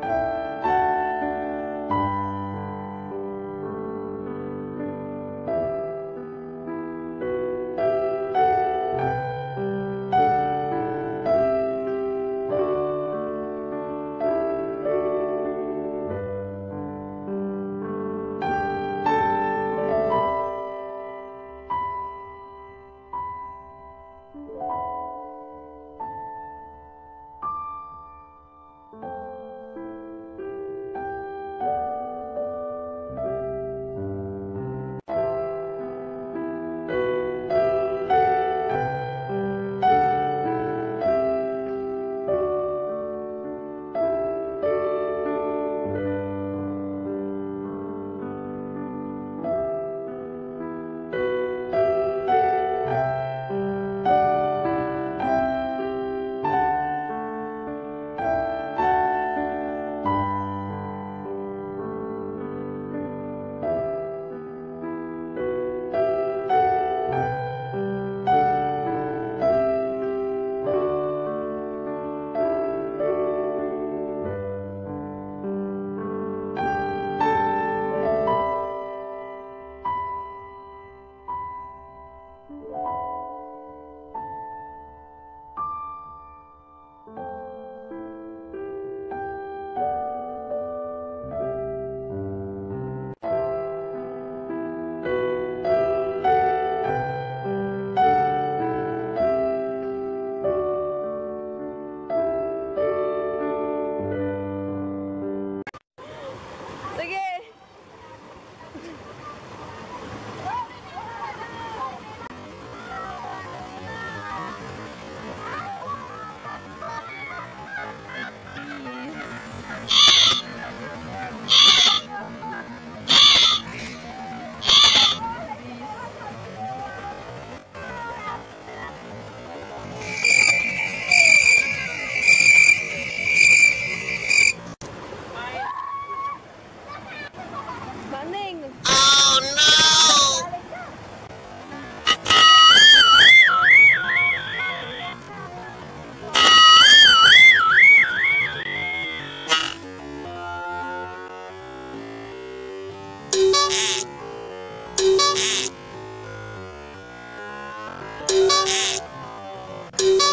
Bye.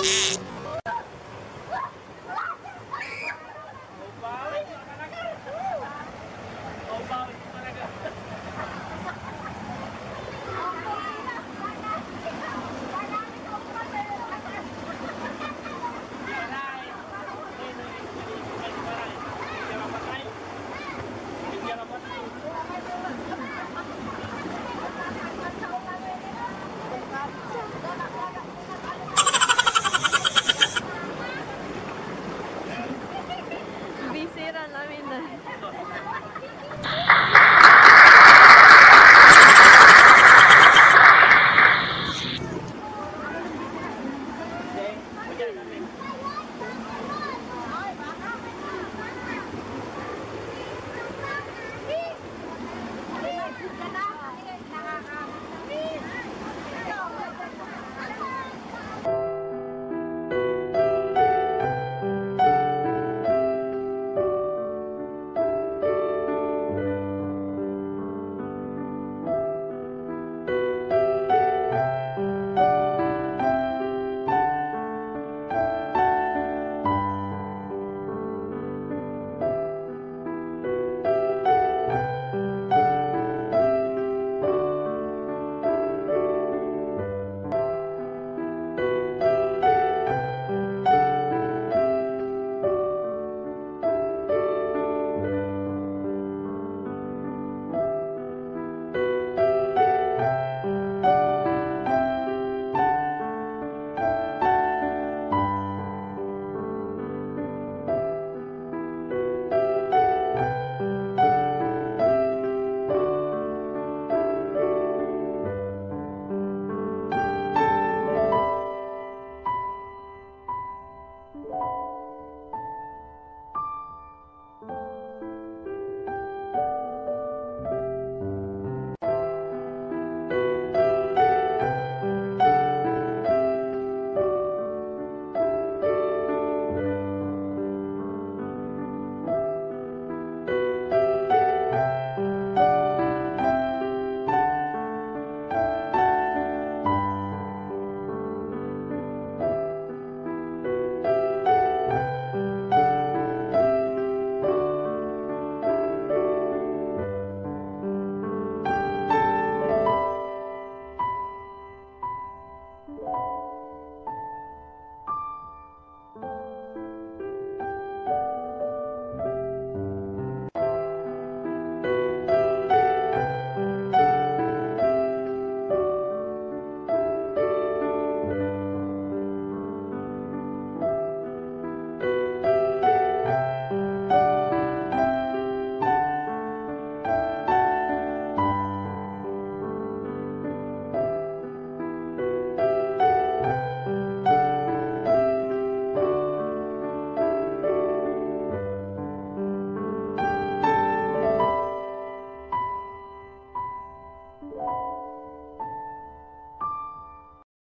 Yeah.